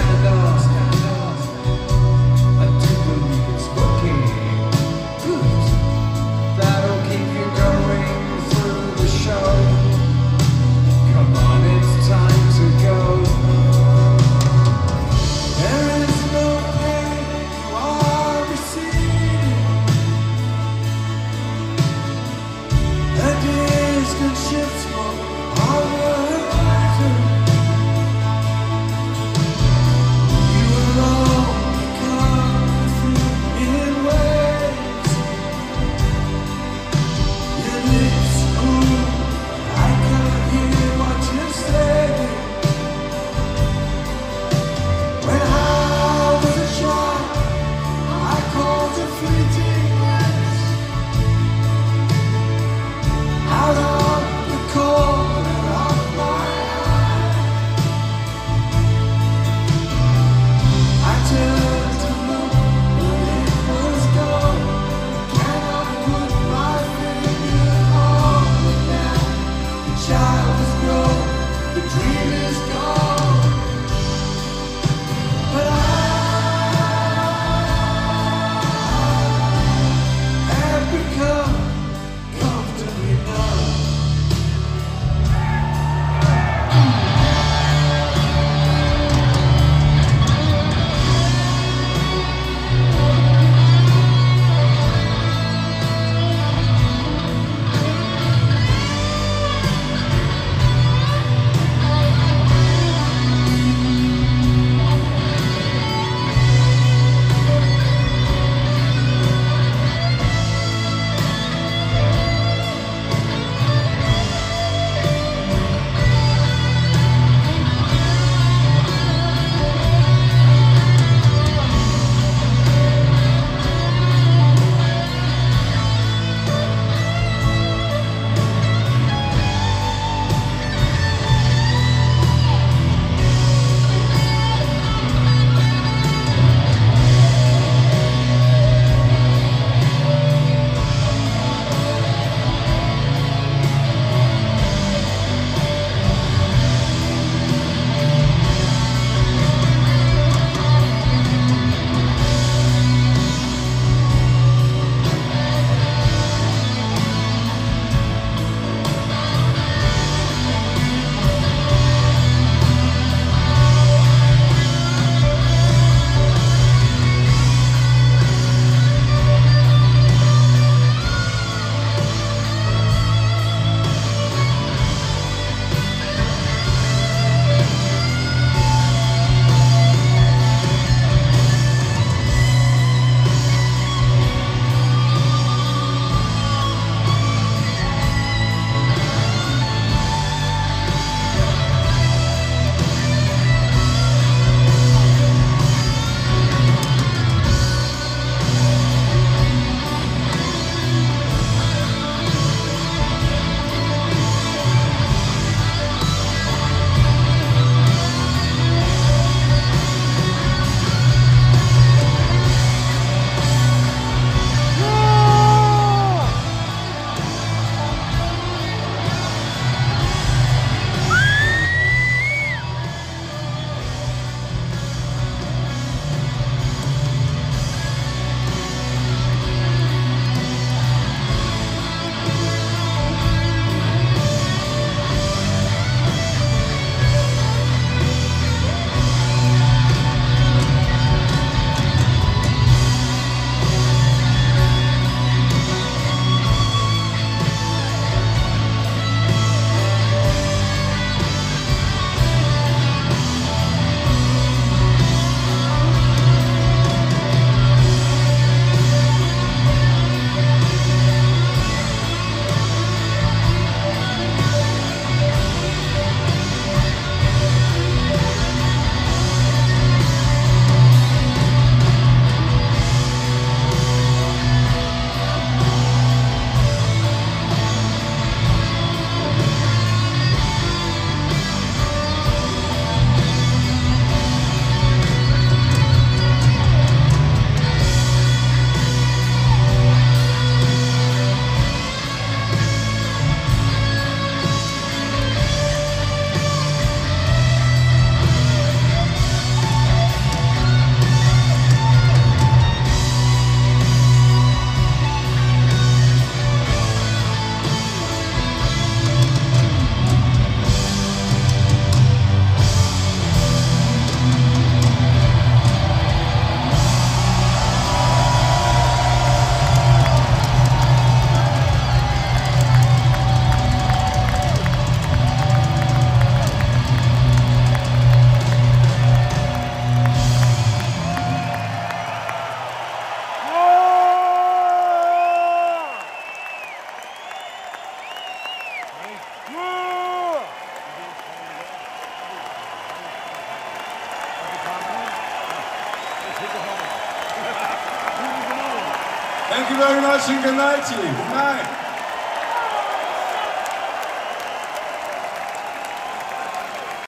by the dogs. Thank you very much and good night to you. Good night.